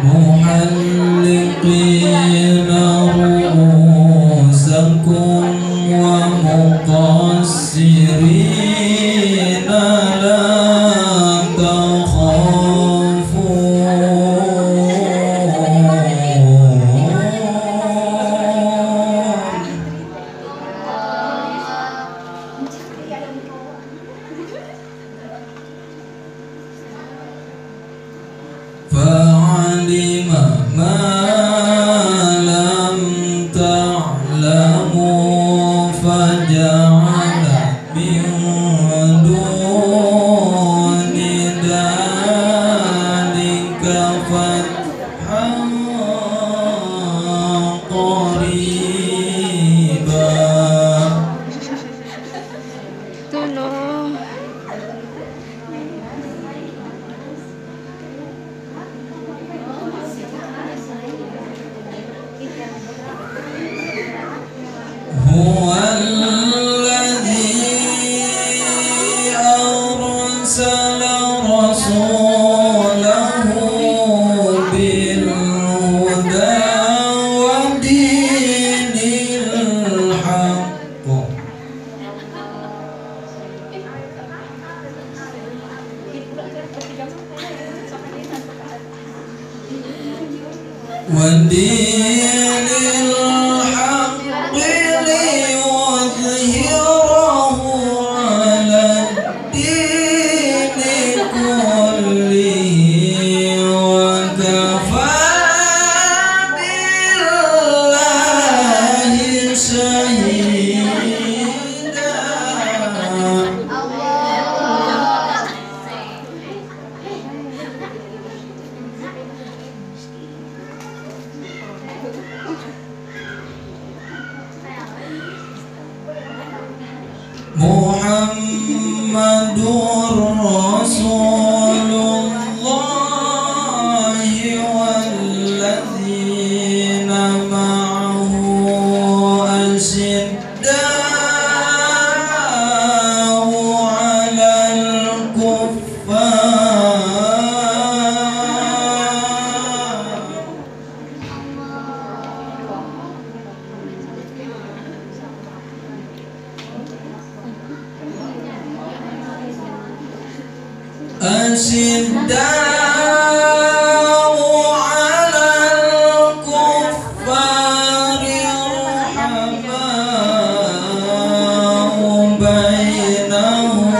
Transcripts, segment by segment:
محلقين فعلم ما لم تعلموا فجعل من دون ذلك فتحا قريبا Deus. محمد رسول أشداء على الكفار رحماء بينهم.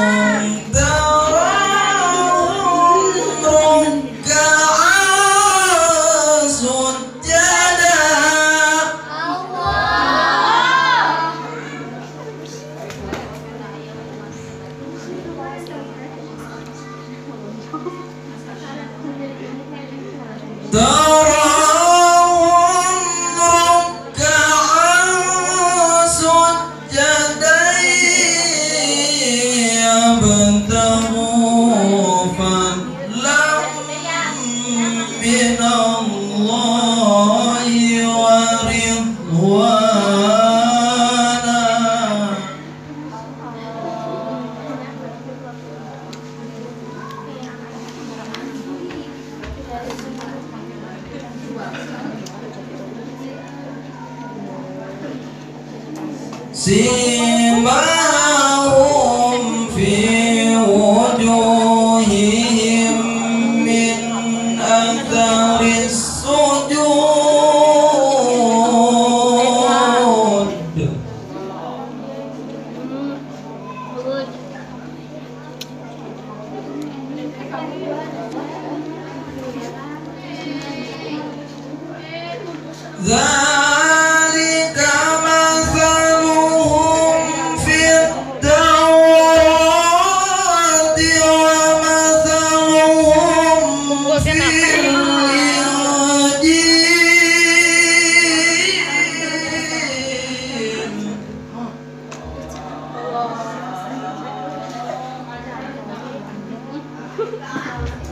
سيماهم في وجوههم من أثر السجود. lugar.